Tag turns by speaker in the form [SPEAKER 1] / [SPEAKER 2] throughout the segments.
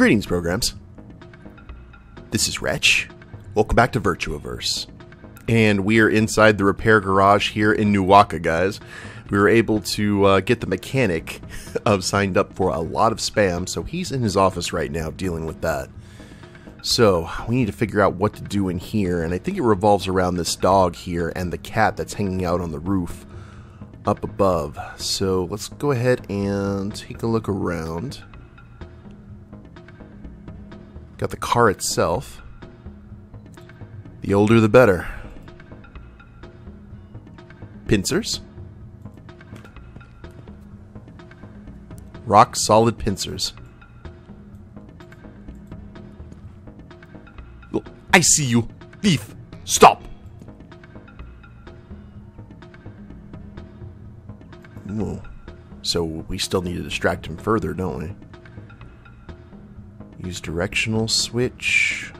[SPEAKER 1] Greetings, programs. This is Wretch. Welcome back to Virtuaverse. And we are inside the repair garage here in Nuwaka, guys. We were able to uh, get the mechanic of signed up for a lot of spam, so he's in his office right now dealing with that. So, we need to figure out what to do in here, and I think it revolves around this dog here and the cat that's hanging out on the roof up above. So, let's go ahead and take a look around. Got the car itself. The older the better. Pincers. Rock solid pincers. I see you. Thief. Stop. Whoa. So we still need to distract him further, don't we? Use directional switch.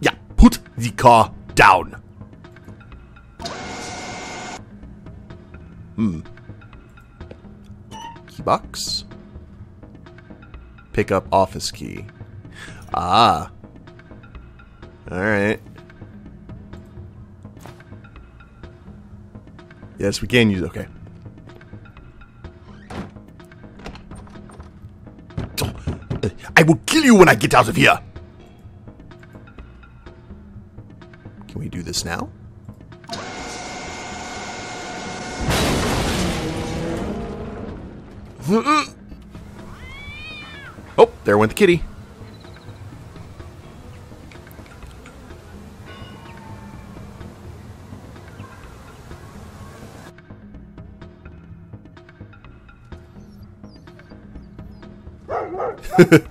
[SPEAKER 1] Yeah, put the car down. Hmm. Keybox. Pick up office key. Ah. Alright. Yes, we can use okay. I will kill you when I get out of here! Can we do this now? Oh, there went the kitty.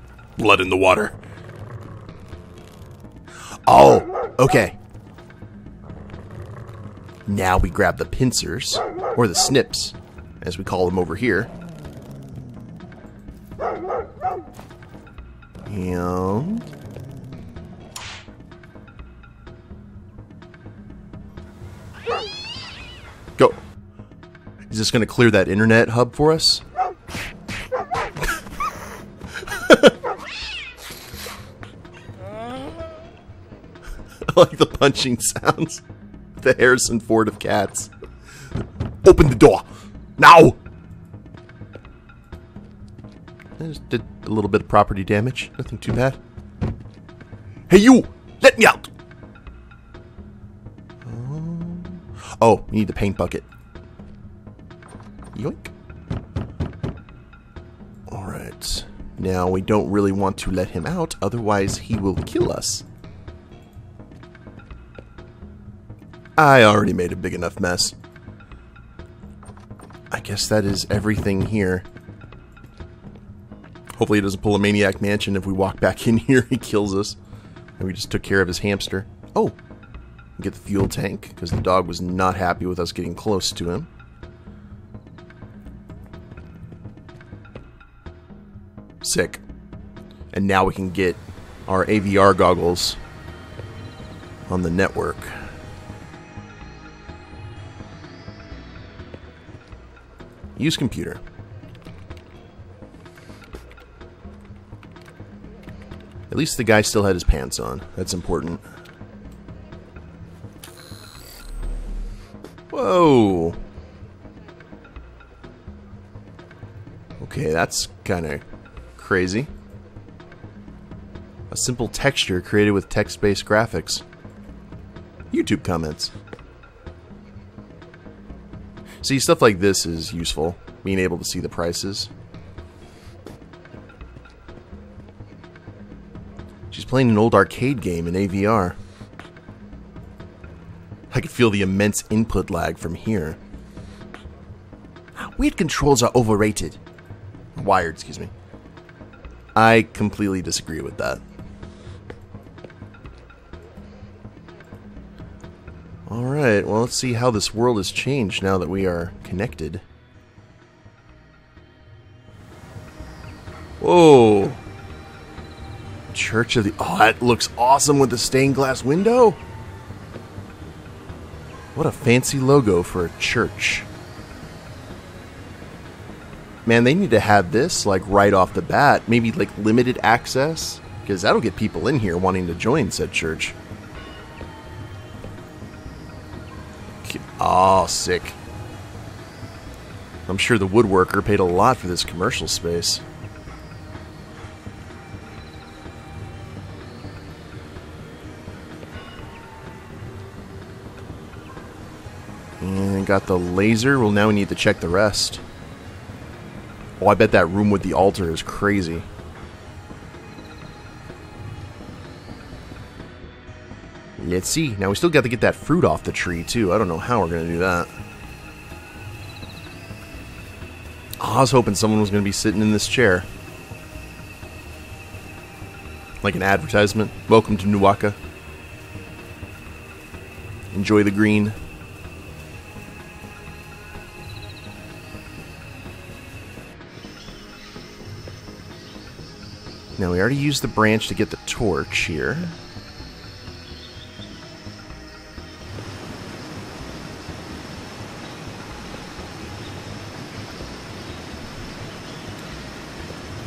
[SPEAKER 1] Blood in the water. Oh, okay. Now we grab the pincers, or the snips, as we call them over here. And... Go. Is this going to clear that internet hub for us? Punching sounds. The Harrison Ford of cats. Open the door. Now! I just did a little bit of property damage. Nothing too bad. Hey, you! Let me out! Oh, oh we need the paint bucket. Yoink. Alright. Now, we don't really want to let him out, otherwise he will kill us. I already made a big enough mess. I guess that is everything here. Hopefully he doesn't pull a Maniac Mansion if we walk back in here he kills us. And we just took care of his hamster. Oh! Get the fuel tank, because the dog was not happy with us getting close to him. Sick. And now we can get our AVR goggles on the network. Use computer. At least the guy still had his pants on. That's important. Whoa. Okay, that's kind of crazy. A simple texture created with text-based graphics. YouTube comments. See, stuff like this is useful, being able to see the prices. She's playing an old arcade game in AVR. I could feel the immense input lag from here. Weird controls are overrated. Wired, excuse me. I completely disagree with that. Well let's see how this world has changed now that we are connected. Whoa! Church of the... Oh, that looks awesome with the stained glass window! What a fancy logo for a church. Man, they need to have this like right off the bat. Maybe like limited access, because that'll get people in here wanting to join said church. Oh, sick. I'm sure the woodworker paid a lot for this commercial space. And got the laser. Well, now we need to check the rest. Oh, I bet that room with the altar is crazy. Let's see. Now we still got to get that fruit off the tree, too. I don't know how we're going to do that. I was hoping someone was going to be sitting in this chair. Like an advertisement. Welcome to Nuwaka. Enjoy the green. Now we already used the branch to get the torch here.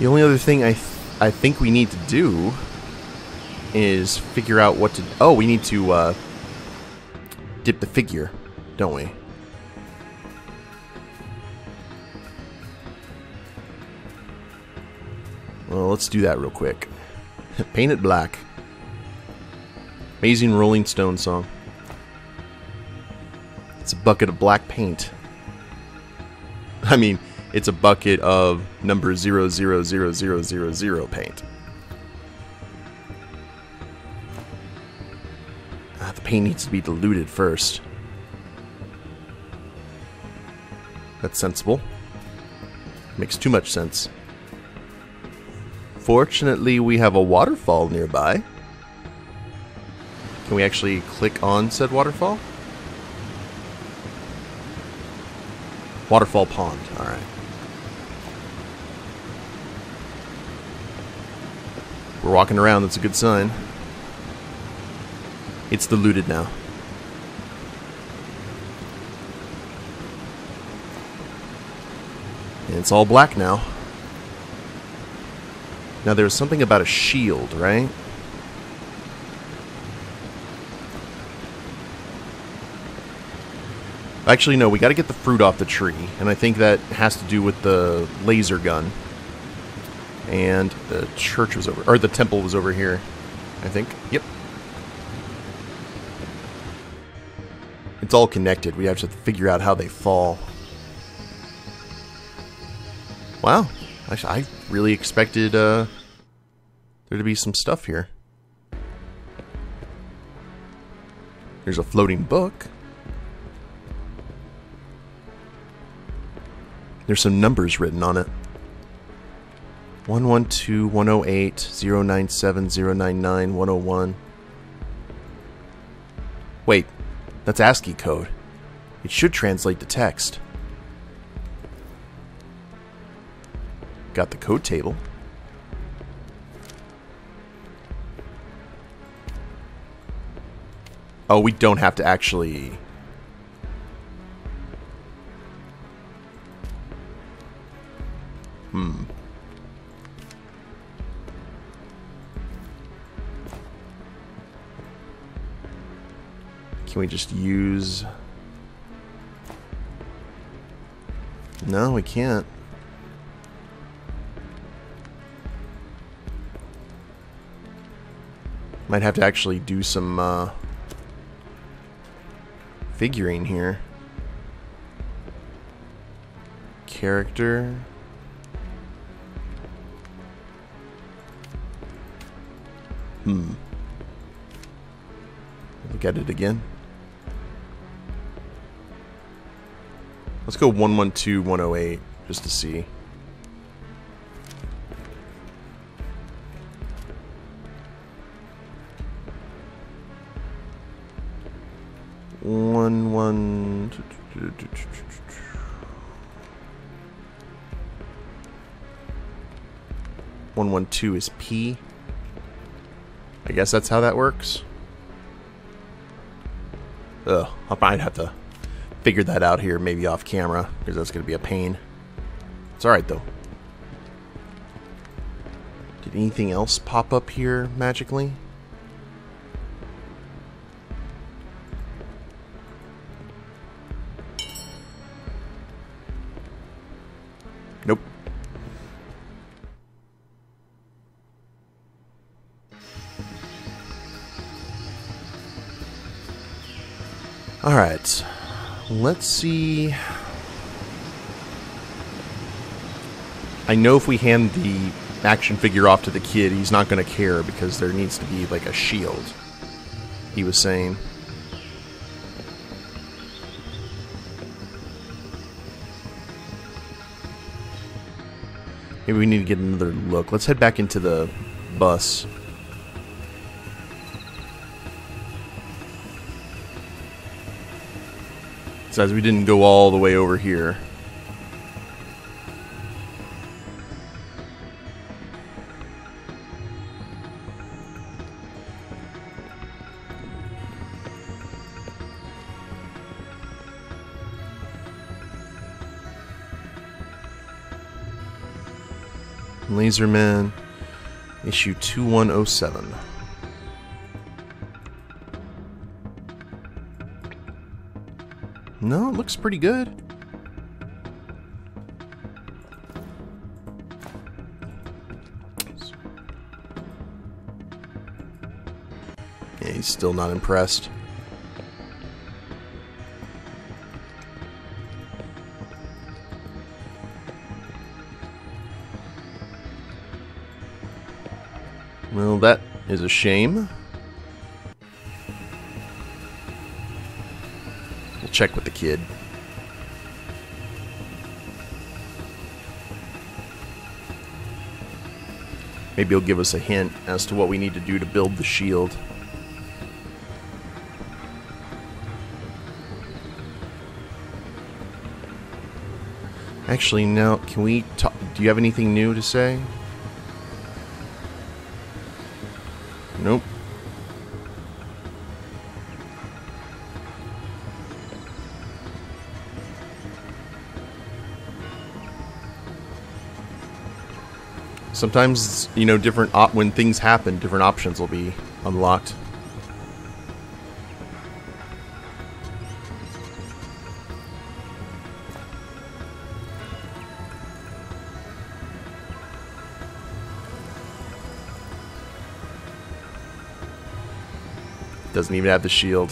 [SPEAKER 1] The only other thing I th I think we need to do is figure out what to. Oh, we need to uh, dip the figure, don't we? Well, let's do that real quick. Paint it black. Amazing Rolling Stone song. It's a bucket of black paint. I mean, it's a bucket of number 000000 paint. Ah, the paint needs to be diluted first. That's sensible. Makes too much sense. Fortunately, we have a waterfall nearby. Can we actually click on said waterfall? Waterfall pond, alright. We're walking around, that's a good sign. It's diluted now. And it's all black now. Now there's something about a shield, right? Actually, no, we gotta get the fruit off the tree, and I think that has to do with the laser gun. And the church was over, or the temple was over here, I think. Yep. It's all connected. We have to figure out how they fall. Wow. I, I really expected uh, there to be some stuff here. There's a floating book. There's some numbers written on it. 112, 108, 097, 099, 101. Wait, that's ASCII code. It should translate the text. Got the code table. Oh, we don't have to actually... Can we just use... No, we can't. Might have to actually do some uh, figuring here. Character. Hmm. Look at it again. Let's go 112, 108 just to see. One, one. One, one, two is P. I guess that's how that works. Ugh, I might have to figure that out here, maybe off camera, because that's going to be a pain. It's alright, though. Did anything else pop up here magically? Nope. Alright. Let's see. I know if we hand the action figure off to the kid, he's not going to care because there needs to be like a shield. He was saying. Maybe we need to get another look. Let's head back into the bus. Says we didn't go all the way over here. Laserman, issue 2107. No, it looks pretty good. Yeah, he's still not impressed. Well, that is a shame. Check with the kid. Maybe he'll give us a hint as to what we need to do to build the shield. Actually, no. Can we talk? Do you have anything new to say? Sometimes, you know, different op- when things happen, different options will be unlocked. Doesn't even have the shield.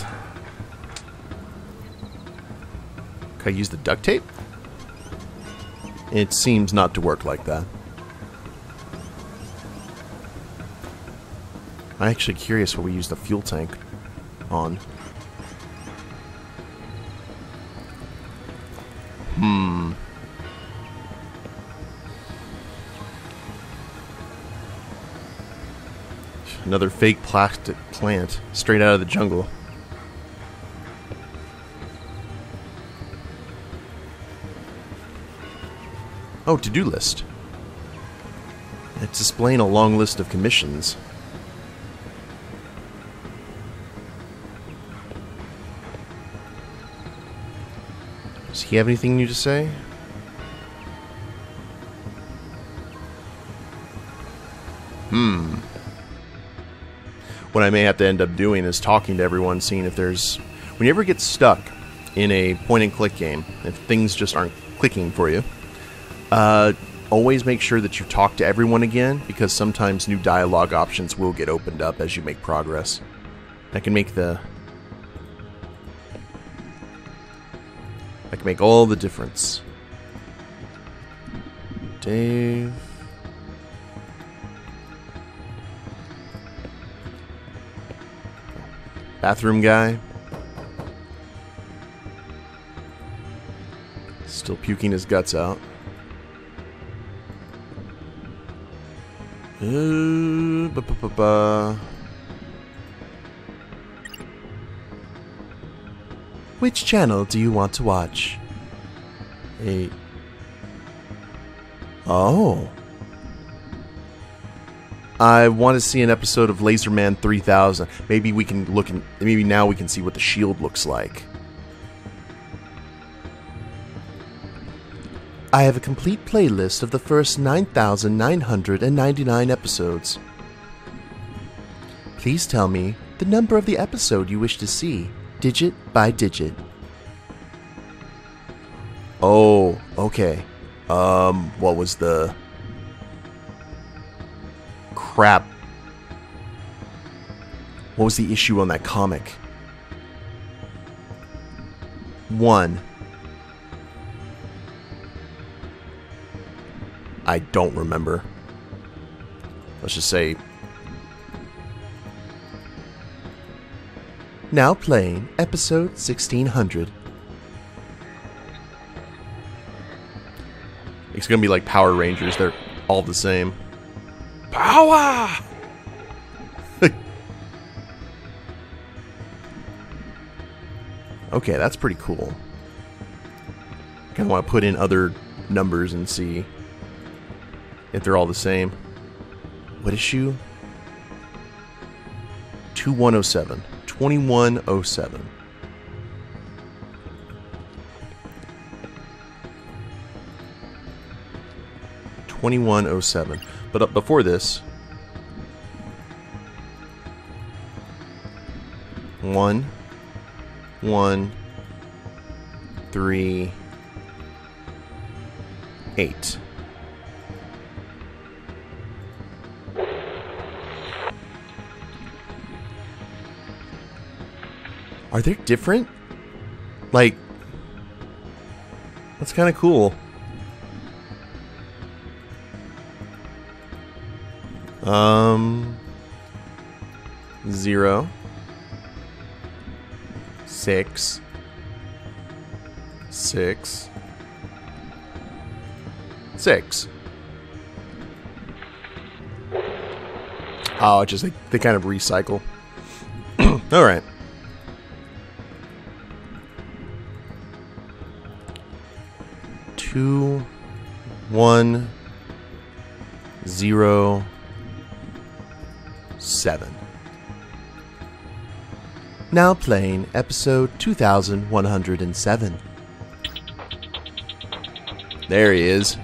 [SPEAKER 1] Can I use the duct tape? It seems not to work like that. I'm actually curious what we use the fuel tank on. Hmm. Another fake plastic plant straight out of the jungle. Oh, to-do list. It's displaying a long list of commissions. He have anything new to say? Hmm. What I may have to end up doing is talking to everyone, seeing if there's. When you ever get stuck in a point and click game, if things just aren't clicking for you, uh, always make sure that you talk to everyone again because sometimes new dialogue options will get opened up as you make progress. That can make the that can make all the difference. Dave. Bathroom guy. Still puking his guts out. Uh, ba -ba -ba Which channel do you want to watch? A. Oh. I want to see an episode of Laserman 3000. Maybe we can look and maybe now we can see what the shield looks like. I have a complete playlist of the first 9,999 episodes. Please tell me the number of the episode you wish to see, digit by digit. Oh, okay. Um, what was the. Crap. What was the issue on that comic? One. I don't remember. Let's just say. Now playing episode 1600. It's gonna be like Power Rangers, they're all the same. Power! okay, that's pretty cool. Kind of want to put in other numbers and see if they're all the same. What issue? 2107. 2107. Twenty-one oh seven, but up before this, one, one, three, eight. Are they different? Like, that's kind of cool. Um, zero, six, six, six. Oh, just like they kind of recycle. All right. Two, one, zero, seven. Now playing episode 2107. There he is.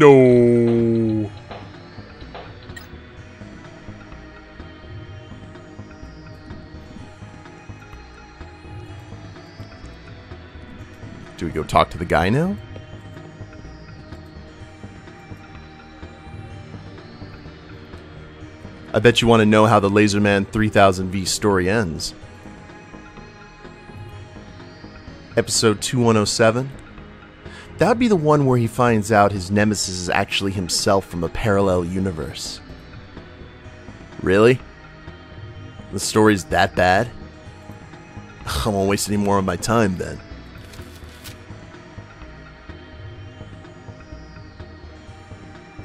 [SPEAKER 1] No. Do we go talk to the guy now? I bet you want to know how the Laserman 3000V story ends. Episode 2107 that would be the one where he finds out his nemesis is actually himself from a parallel universe. Really? The story's that bad? I won't waste any more of my time then.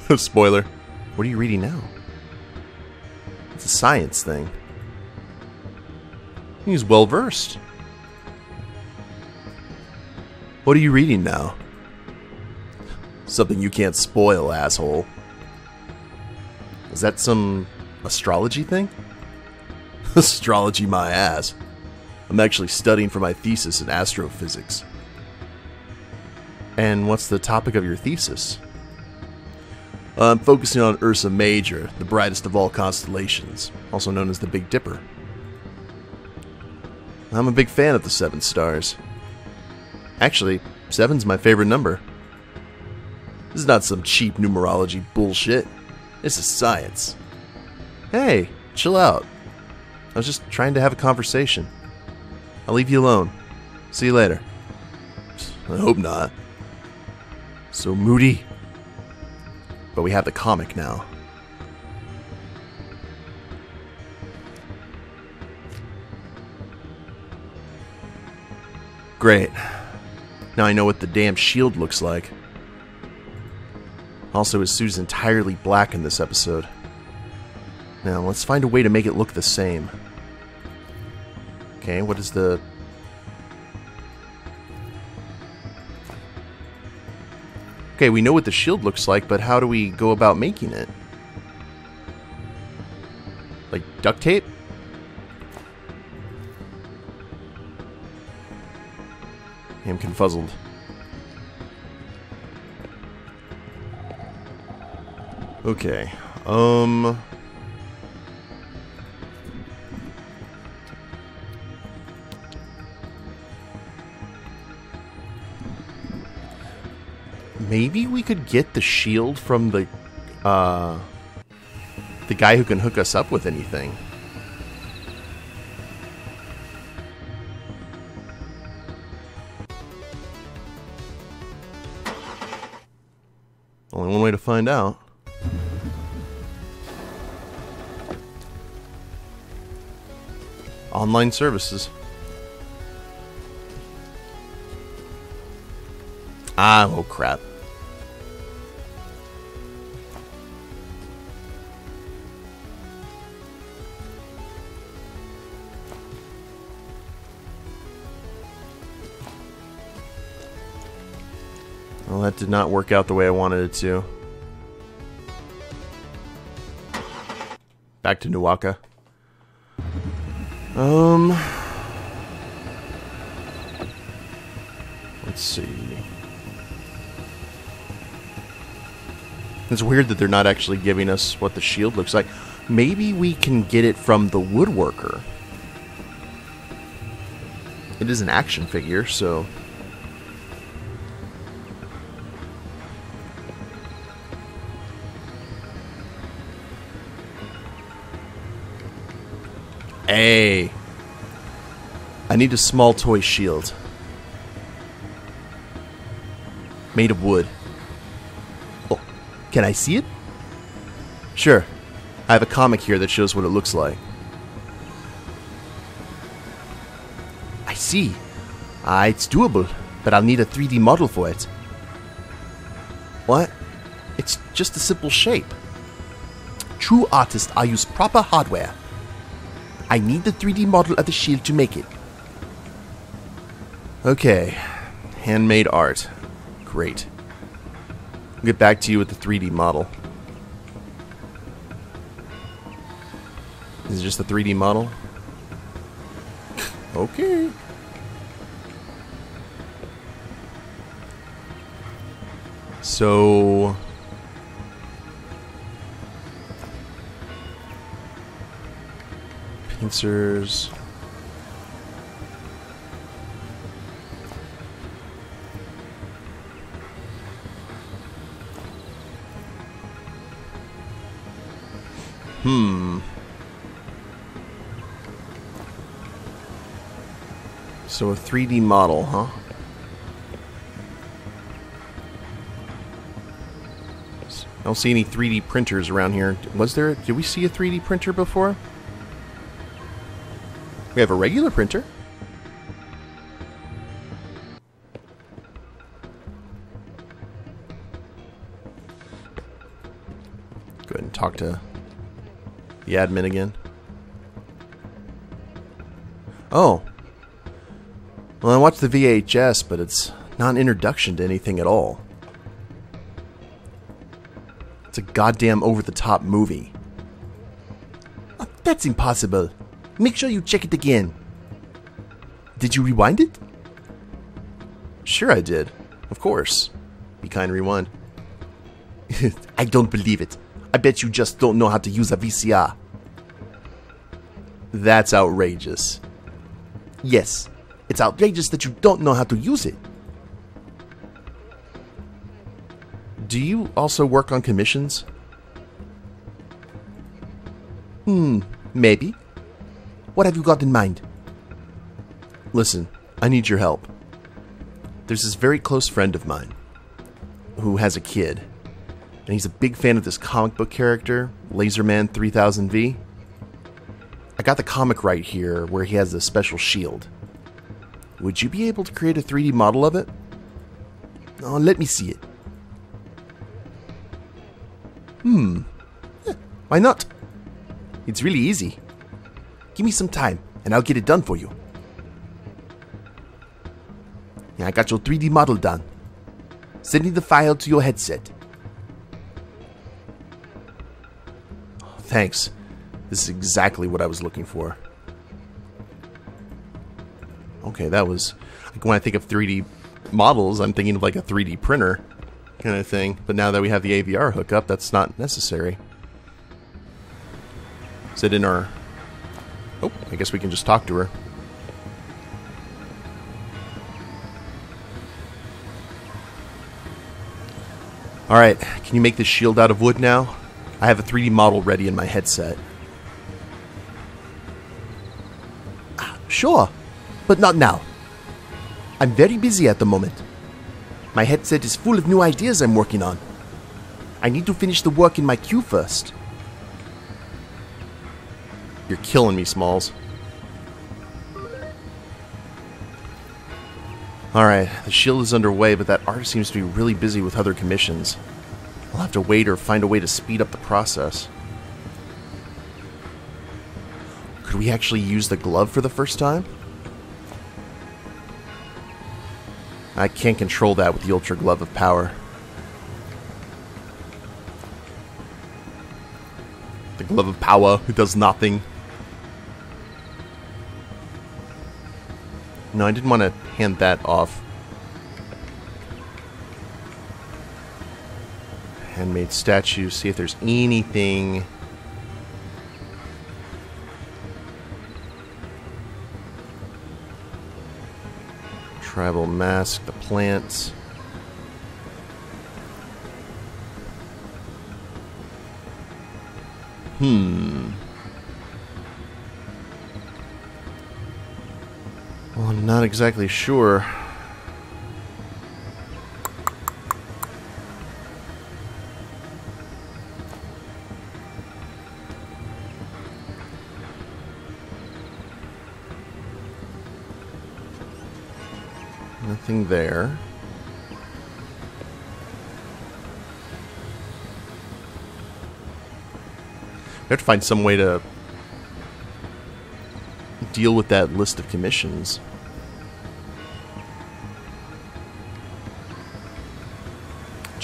[SPEAKER 1] Spoiler. What are you reading now? It's a science thing. He's well versed. What are you reading now? Something you can't spoil, asshole. Is that some astrology thing? astrology my ass. I'm actually studying for my thesis in astrophysics. And what's the topic of your thesis? I'm focusing on Ursa Major, the brightest of all constellations, also known as the Big Dipper. I'm a big fan of the Seven Stars. Actually, seven's my favorite number. This is not some cheap numerology bullshit. This is science. Hey, chill out. I was just trying to have a conversation. I'll leave you alone. See you later. I hope not. So moody. But we have the comic now. Great. Now I know what the damn shield looks like. Also, his suit is entirely black in this episode. Now, let's find a way to make it look the same. Okay, what is the... Okay, we know what the shield looks like, but how do we go about making it? Like duct tape? I'm confuzzled. Okay. Um. Maybe we could get the shield from the, uh, the guy who can hook us up with anything. Only one way to find out. Online services. Ah, oh crap. Well, that did not work out the way I wanted it to. Back to Nuwaka. Um... Let's see. It's weird that they're not actually giving us what the shield looks like. Maybe we can get it from the woodworker. It is an action figure, so... Hey! I need a small toy shield. Made of wood. Oh, can I see it? Sure. I have a comic here that shows what it looks like. I see. Ah, it's doable, but I'll need a 3D model for it. What? It's just a simple shape. True artists I use proper hardware. I need the 3D model of the shield to make it. Okay. Handmade art. Great. I'll get back to you with the 3D model. Is it just a 3D model? okay. So... Hmm. So a 3D model, huh? I don't see any 3D printers around here. Was there? Did we see a 3D printer before? We have a regular printer. Go ahead and talk to the admin again. Oh. Well, I watched the VHS, but it's not an introduction to anything at all. It's a goddamn over-the-top movie. Oh, that's impossible. Make sure you check it again. Did you rewind it? Sure I did. Of course. Be kind, rewind. I don't believe it. I bet you just don't know how to use a VCR. That's outrageous. Yes, it's outrageous that you don't know how to use it. Do you also work on commissions? Hmm, maybe. What have you got in mind? Listen, I need your help. There's this very close friend of mine who has a kid and he's a big fan of this comic book character, Laserman 3000V. I got the comic right here where he has a special shield. Would you be able to create a 3D model of it? Oh, let me see it. Hmm. Eh, why not? It's really easy. Give me some time, and I'll get it done for you. Yeah, I got your 3D model done. Sending the file to your headset. Thanks. This is exactly what I was looking for. Okay, that was... Like when I think of 3D models, I'm thinking of like a 3D printer kind of thing. But now that we have the AVR hookup, that's not necessary. Is it in our... I guess we can just talk to her. Alright, can you make this shield out of wood now? I have a 3D model ready in my headset. Sure, but not now. I'm very busy at the moment. My headset is full of new ideas I'm working on. I need to finish the work in my queue first. You're killing me, Smalls. Alright, the shield is underway, but that artist seems to be really busy with other commissions. I'll have to wait or find a way to speed up the process. Could we actually use the glove for the first time? I can't control that with the Ultra Glove of Power. The Glove of Power, it does nothing. No, I didn't want to hand that off. Handmade statue, see if there's anything... Tribal mask, the plants. Not exactly sure. Nothing there. We have to find some way to deal with that list of commissions.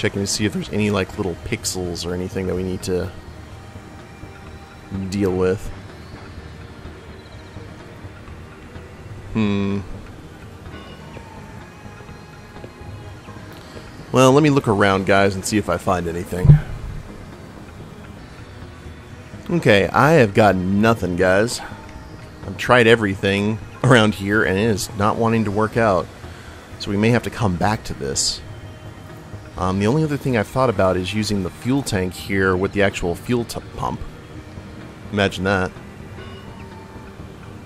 [SPEAKER 1] Checking to see if there's any like little pixels or anything that we need to deal with. Hmm. Well, let me look around, guys, and see if I find anything. Okay, I have got nothing, guys. I've tried everything around here, and it is not wanting to work out. So we may have to come back to this. Um, the only other thing I've thought about is using the fuel tank here with the actual fuel pump. Imagine that.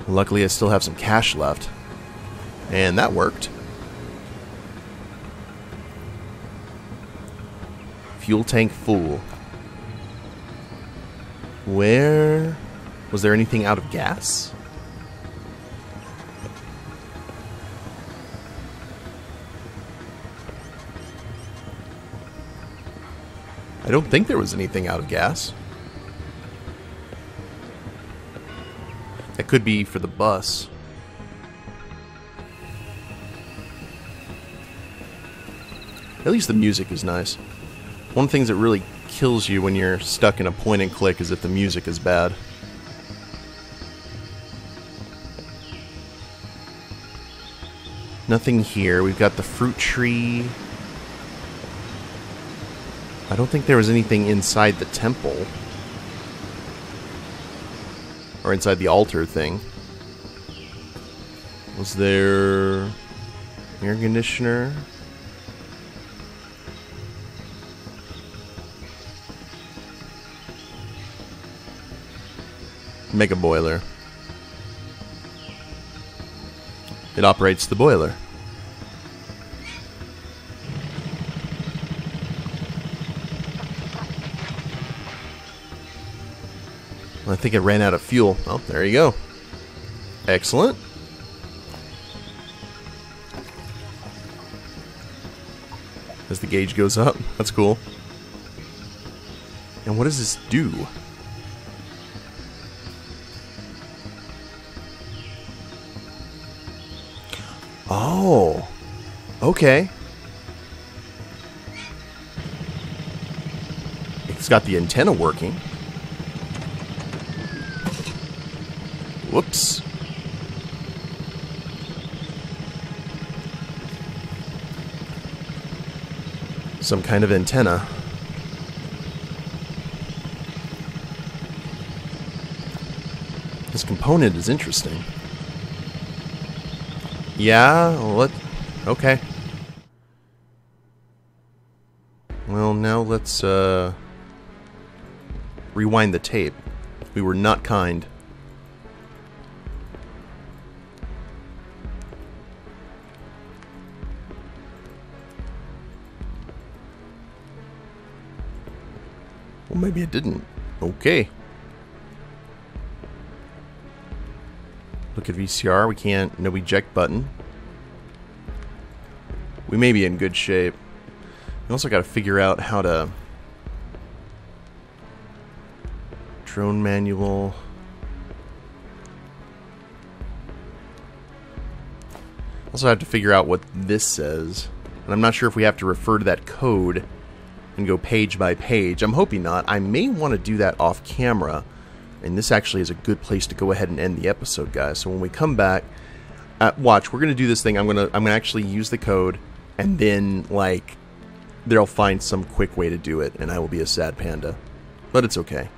[SPEAKER 1] Luckily, I still have some cash left. And that worked. Fuel tank full. Where... Was there anything out of gas? I don't think there was anything out of gas. That could be for the bus. At least the music is nice. One of the things that really kills you when you're stuck in a point and click is if the music is bad. Nothing here. We've got the fruit tree. I don't think there was anything inside the temple. Or inside the altar thing. Was there... air conditioner? Mega boiler. It operates the boiler. I think it ran out of fuel. Oh, there you go. Excellent. As the gauge goes up. That's cool. And what does this do? Oh. Okay. It's got the antenna working. Whoops. Some kind of antenna. This component is interesting. Yeah, let okay. Well, now let's uh rewind the tape. We were not kind. Well, maybe it didn't. Okay. Look at VCR. We can't. No eject button. We may be in good shape. We also got to figure out how to. Drone manual. Also have to figure out what this says. And I'm not sure if we have to refer to that code and go page by page. I'm hoping not. I may want to do that off camera. And this actually is a good place to go ahead and end the episode, guys. So when we come back, uh, watch, we're going to do this thing. I'm going to I'm going to actually use the code and then like they'll find some quick way to do it and I will be a sad panda. But it's okay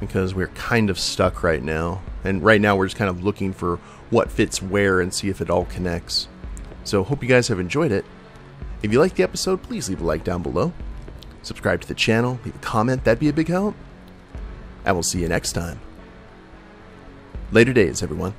[SPEAKER 1] because we're kind of stuck right now. And right now we're just kind of looking for what fits where and see if it all connects. So hope you guys have enjoyed it. If you liked the episode, please leave a like down below. Subscribe to the channel, leave a comment, that'd be a big help. And we'll see you next time. Later days, everyone.